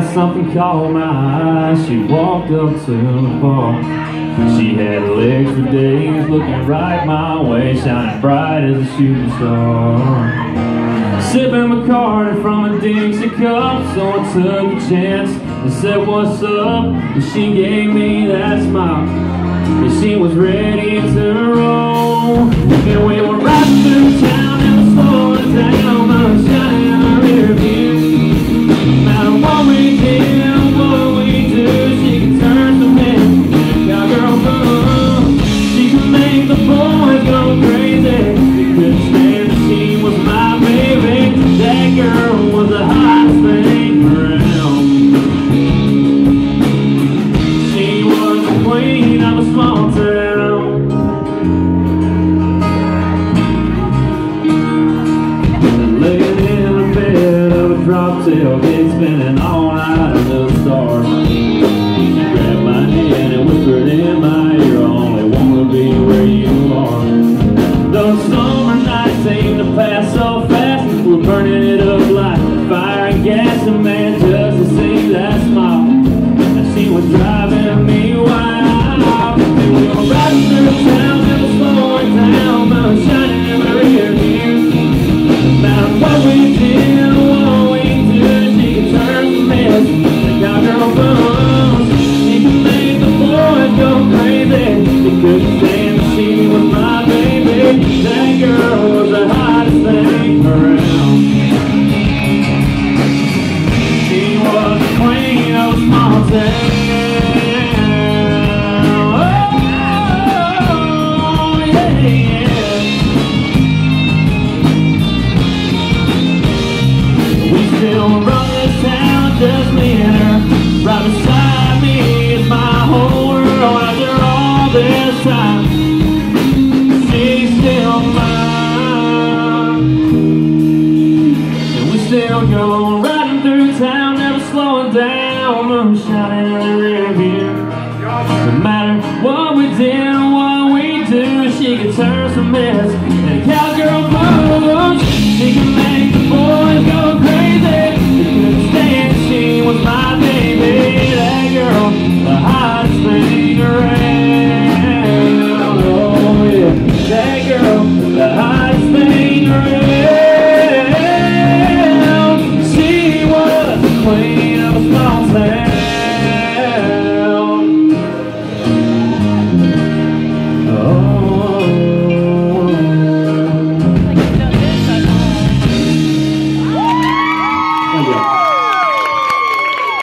something caught my eye. She walked up to the bar. She had legs for days, looking right my way, shining bright as a shooting star. Sipping Bacardi from a Dixie cup, so I took a chance and said, what's up? And she gave me that smile, and she was ready to roll. And we were riding through town a drop spinning all night under the stars. Grabbed my hand and whispered in my ear, only wanna be where you are. Those summer nights seem to pass so fast, we're burning it up like fire and gas, and still go riding through town, never slowing down, moonshine in the rear view. No matter what we did what we do, she could turn some mess.